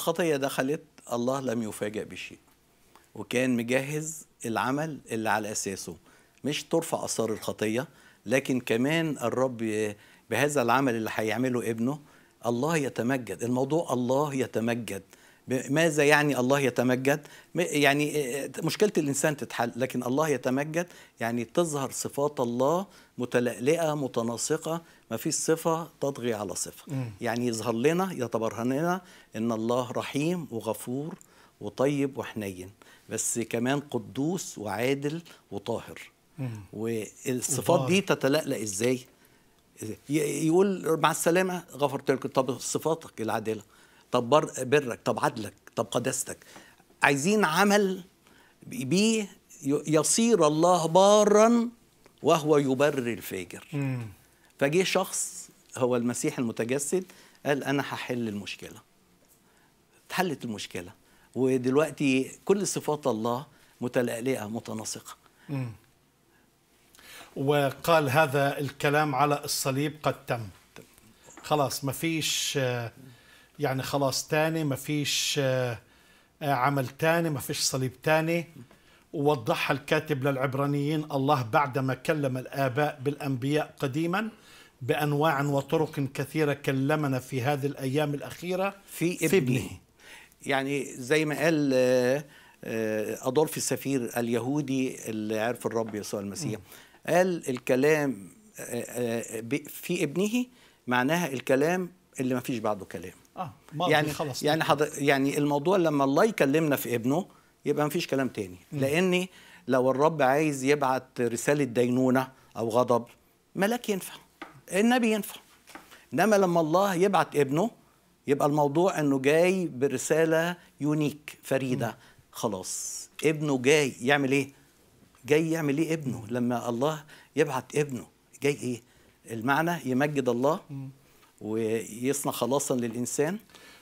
الخطية دخلت الله لم يفاجأ بشيء وكان مجهز العمل اللي على أساسه. مش ترفع أثار الخطية لكن كمان الرب بهذا العمل اللي هيعمله ابنه الله يتمجد. الموضوع الله يتمجد. ماذا يعني الله يتمجد؟ يعني مشكلة الإنسان تتحل لكن الله يتمجد يعني تظهر صفات الله متلألئة متناسقة ما فيش صفة تطغي على صفة. م. يعني يظهر لنا يتبرهن لنا إن الله رحيم وغفور وطيب وحنين بس كمان قدوس وعادل وطاهر. م. والصفات دي تتلألأ إزاي؟ يقول مع السلامة غفرت لك طب صفاتك العادلة. طب برك طب عدلك طب قداستك عايزين عمل بيه يصير الله بارا وهو يبرر الفاجر. فجه شخص هو المسيح المتجسد قال أنا هحل المشكلة. اتحلت المشكلة. ودلوقتي كل صفات الله متلألئة متناسقة. وقال هذا الكلام على الصليب قد تم. خلاص ما فيش يعني خلاص تاني ما فيش عمل تاني ما فيش صليب تاني ووضحها الكاتب للعبرانيين الله بعدما كلم الآباء بالأنبياء قديما بأنواع وطرق كثيرة كلمنا في هذه الأيام الأخيرة في ابنه, في ابنه. يعني زي ما قال أدولف السفير اليهودي اللي عرف الرب يسوع المسيح. قال الكلام في ابنه معناها الكلام اللي ما فيش بعده كلام آه يعني خلص يعني حضر يعني الموضوع لما الله يكلمنا في ابنه يبقى ما فيش كلام تاني. لأن لو الرب عايز يبعت رسالة دينونة أو غضب ملاك ينفع. النبي ينفع. إنما لما الله يبعت ابنه يبقى الموضوع إنه جاي برسالة يونيك فريدة. خلاص. ابنه جاي يعمل إيه؟ جاي يعمل إيه ابنه؟ لما الله يبعت ابنه جاي إيه؟ المعنى يمجد الله. ويصنع خلاصا للإنسان.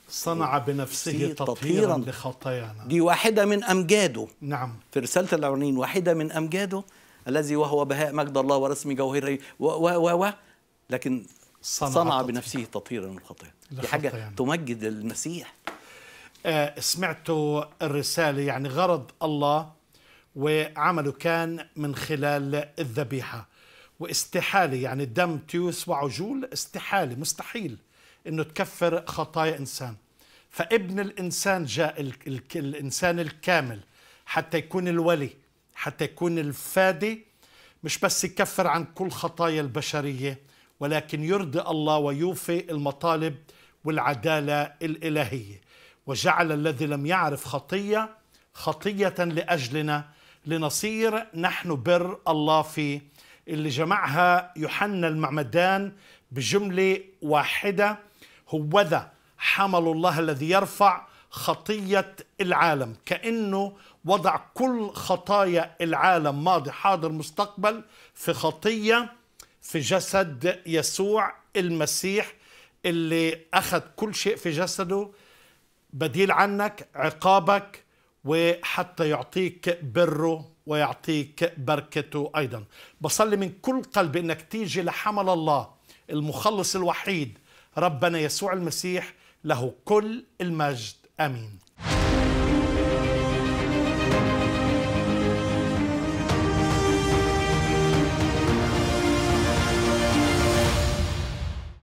صنع بنفسه تطهيرا لخطايانا. دي واحدة من أمجاده. نعم. في رسالة العرنين واحدة من أمجاده الذي وهو بهاء مجد الله ورسم جوهره و و و لكن صنع, صنع بنفسه تطهيرا للخطايا دي حاجة تمجد المسيح. آه سمعتوا الرسالة يعني غرض الله وعمله كان من خلال الذبيحة. واستحالة يعني الدم تيوس وعجول استحالة مستحيل إنه تكفر خطايا إنسان. فابن الإنسان جاء ال ال الإنسان الكامل حتى يكون الولي حتى يكون الفادي مش بس يكفر عن كل خطايا البشرية ولكن يرضي الله ويوفي المطالب والعدالة الإلهية. وجعل الذي لم يعرف خطية خطية لأجلنا لنصير نحن بر الله فيه اللي جمعها يوحنا المعمدان بجملة واحدة هو ذا حمل الله الذي يرفع خطية العالم. كأنه وضع كل خطايا العالم ماضي حاضر مستقبل في خطية في جسد يسوع المسيح اللي أخذ كل شيء في جسده بديل عنك عقابك وحتى يعطيك بره ويعطيك بركته أيضا. بصلي من كل قلب أنك تيجي لحمل الله المخلص الوحيد ربنا يسوع المسيح له كل المجد. آمين.